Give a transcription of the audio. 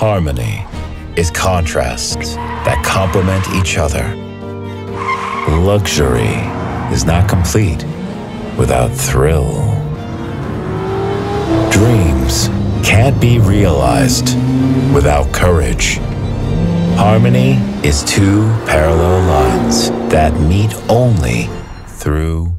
Harmony is contrasts that complement each other. Luxury is not complete without thrill. Dreams can't be realized without courage. Harmony is two parallel lines that meet only through.